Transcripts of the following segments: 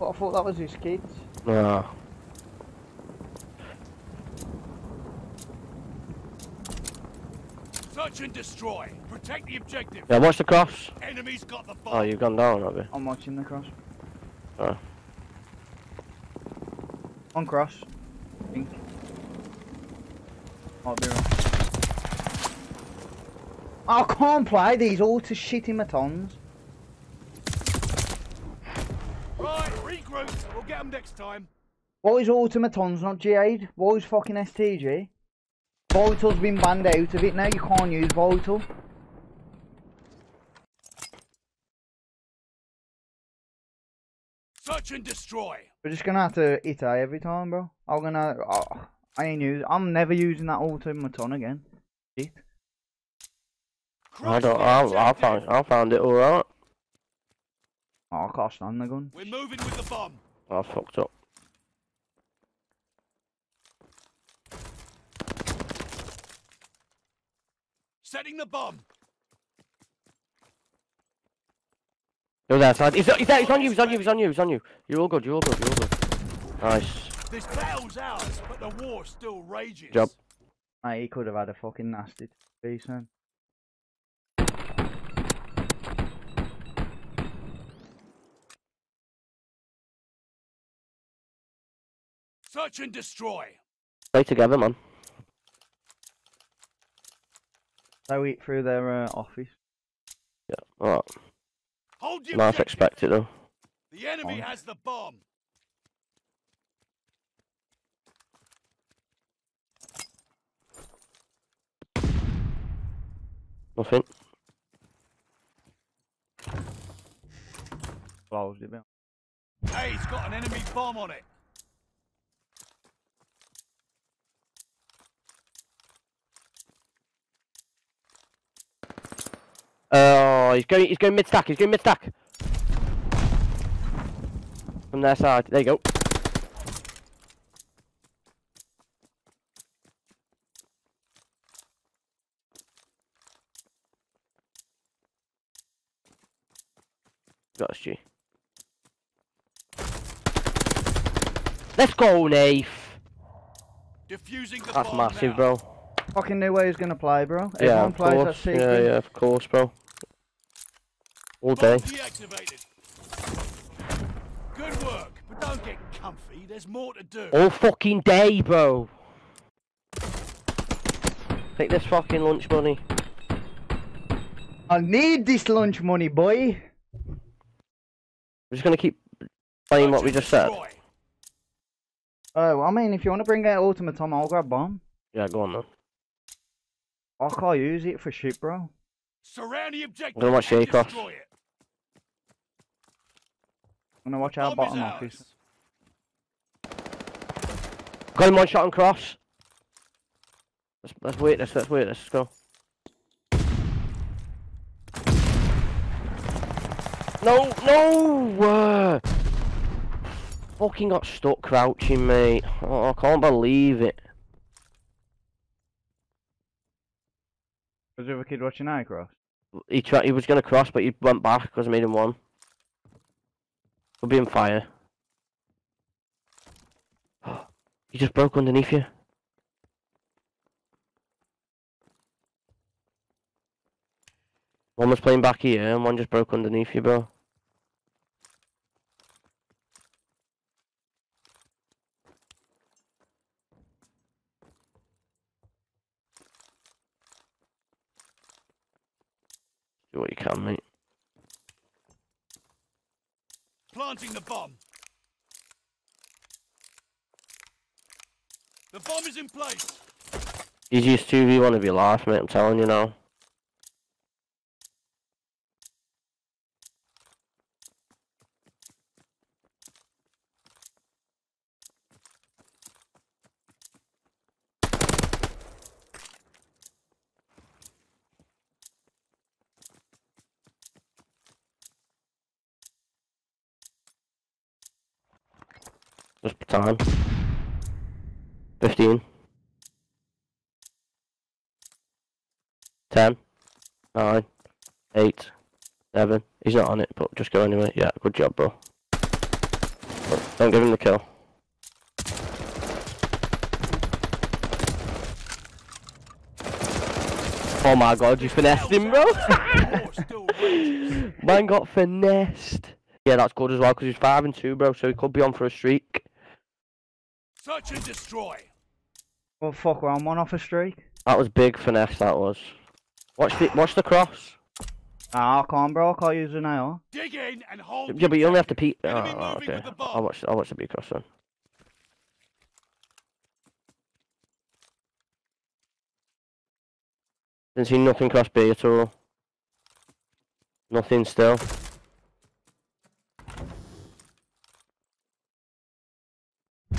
But I thought that was his kids. Nah. Search and destroy. Protect the objective. Yeah, watch the cross. Enemy's got the bomb. Oh, you've gone down, have you? I'm watching the cross. Oh. On cross. Pink. Might be wrong. I can't play these all to shitty matons. Right, regroup. We'll get them next time. Why is automatons not G8? Why is fucking STG? Vital's been banned out of it now, you can't use Vital. Search and destroy. We're just gonna have to hit A every time, bro. I'm gonna. Oh, I ain't use. I'm never using that automaton again. Shit. I don't. I, I objective. found. I found it alright. Oh, I can't stand the gun. We're moving with the bomb. I fucked up. Setting the bomb. Go there, side. He's, he's there. He's on you. He's on you. He's on you. He's on you. You're all good. You're all good. You're all good. Nice. This battle's ours, but the war still rages. Job. Mate, he could have had a fucking nasty piece, man. Search and destroy. Play together, man. They eat through their uh, office. Yeah. Alright. Hold the Nice objective. expected though. The enemy On. has the bomb. Nothing. Closed it, man. Hey, it's got an enemy bomb on it. Oh, he's going. He's going mid stack. He's going mid stack. From their side. There you go. Got us, G. Let's go, Nath. Defusing the That's massive, now. bro. Fucking knew where he was gonna play, bro. Yeah, Everyone of plays course. that sequence. Yeah, yeah, of course, bro. All day. deactivated. Good work, but don't get comfy. There's more to do. All fucking day, bro. Take this fucking lunch money. I need this lunch money, boy. We're just gonna keep playing what we and just said. Oh, I mean, if you want to bring out automaton, I'll grab bomb. Yeah, go on then. I can't use it for shit, bro. Surround the objective I'm gonna watch and the A-cross. destroy. I'm gonna watch our bottom ours. office. Got him one shot and cross. Let's, let's wait this, let's wait this, let's go. No, no! Uh, fucking got stuck crouching, mate. Oh, I can't believe it. Was there a kid watching Icross? He tried, he was gonna cross, but he went back because I made him one. We'll be in fire. he just broke underneath you. One was playing back here, and one just broke underneath you, bro. Can, mate. Planting the bomb. The bomb is in place. Easiest 2v1 of your life, mate, I'm telling you now. Just time. 15. 10. 9. 8. 7. He's not on it, but just go anyway. Yeah, good job, bro. Don't give him the kill. Oh my god, you finessed him, bro! Man got finessed. Yeah, that's good as well because he's five and two, bro. So he could be on for a streak. Search and destroy. Well, fuck, well, I'm one off a streak. That was big finesse. That was. Watch the watch the cross. Ah, I can't, bro. I can't use an AR. Dig in and hold. Yeah, but you only have to peek. Oh, oh, okay. with the. I'll watch. I'll watch the B cross then. Didn't see nothing cross B at all. Nothing still.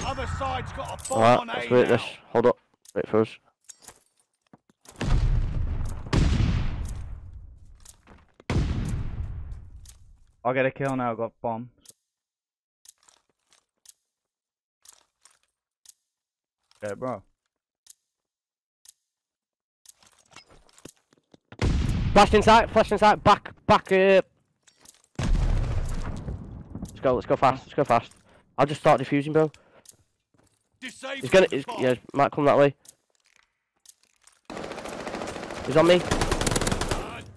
Other side's got a bomb Alright, on let's A wait now. this. Hold up. Wait for us. I'll get a kill now. I've got bomb. Yeah, bro. Flash inside, flash inside, back, back, uh... Let's go, let's go fast, let's go fast. I'll just start defusing, bro. Disable He's gonna, he's, yeah, might come that way. He's on me.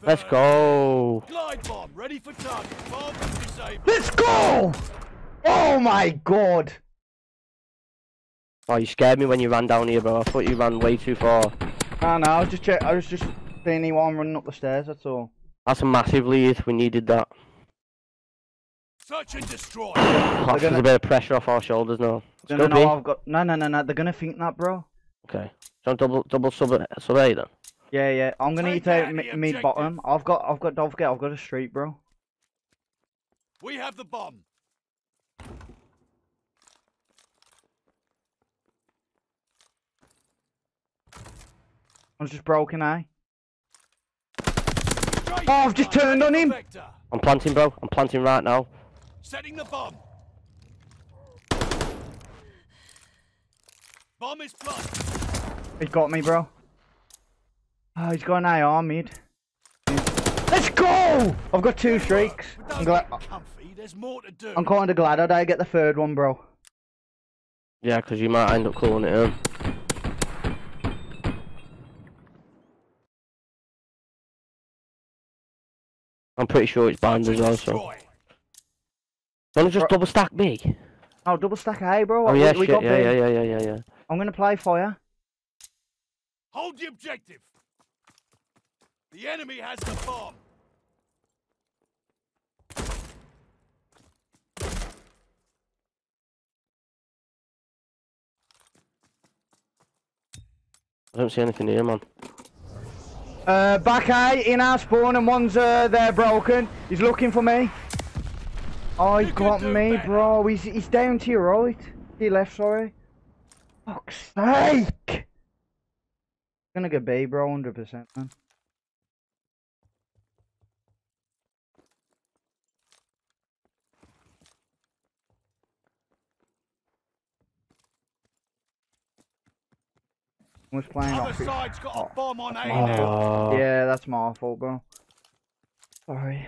Let's go. Glide bomb ready for target. Bomb. Let's go! Oh my god! Oh, you scared me when you ran down here, bro. I thought you ran way too far. Ah, no, I was just check. I was just seeing anyone running up the stairs. That's all. That's a massive lead. We needed that. Search and destroy. That gonna- a bit of pressure off our shoulders now. Let's No, go no, no, I've got. No, no, no, no. They're gonna think that, bro. Okay. So double, double sub, sub A then. Yeah, yeah. I'm gonna Take eat out that, mi- the mid bottom. I've got. I've got. Don't forget. I've got a street, bro. We have the bomb. I'm just broken, eh? Oh, I've just turned on him. I'm planting, bro. I'm planting right now. Setting the bomb. Bomb is planted. He's got me, bro. Oh, he's got an AR mid. Let's go! I've got two streaks. I'm don't glad. There's more to do. I'm kind of glad I didn't get the third one, bro. Yeah, because you might end up calling it in. I'm pretty sure it's banned Search as well, so. Destroy. Don't just double stack B. Oh, double stack A, bro. Oh yeah, we shit, got yeah, yeah, yeah, yeah, yeah, yeah. I'm gonna play fire. Hold the objective. The enemy has the bomb. I don't see anything here, man. Uh, back A in our spawn, and one's uh, there broken. He's looking for me. Oh, he you got me, better. bro. He's he's down to your right. To your left, sorry. Fuck's sake! Gonna get B, bro, hundred percent, man. Was playing Other off it. side's got Oh. a bomb on A ah. now. Oh. Yeah, that's my fault, bro. Sorry.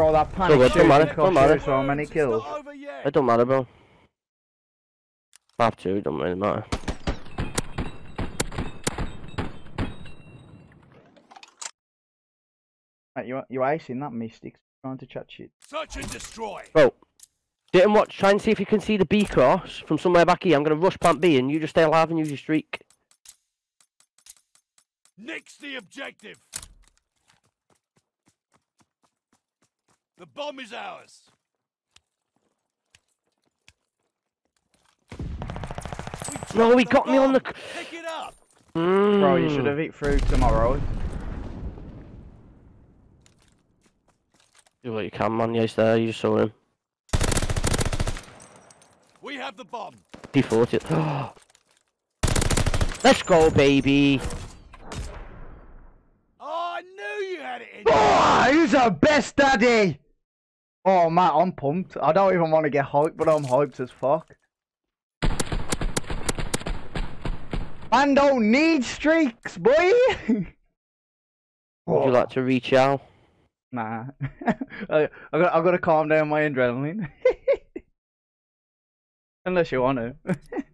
Bro, that panic good, don't shooting matter, cost don't you matter. so many It's kills. not over yet. It don't matter, bro. Have to, it don't really matter. Right, you you icing that mystic trying to chat shit. Search and destroy. Bro, sit and watch. Try and see if you can see the B cross from somewhere back here. I'm gonna rush plant B, and you just stay alive and use your streak. Nix the objective. The bomb is ours. We No, he the got me on the. Pick it up. Bro, you should Mm. have eat through tomorrow. Do what you can, man. Yes, there. You saw him. We have the bomb. He fought it. Let's go, baby. Oh, I knew you had it getting. Oh, who's our best daddy? Oh, Matt, I'm pumped. I don't even want to get hyped, but I'm hyped as fuck. Man don't need streaks, boy. Would you like to reach out? Nah. I, I got, I got to calm down my adrenaline. Unless you want to.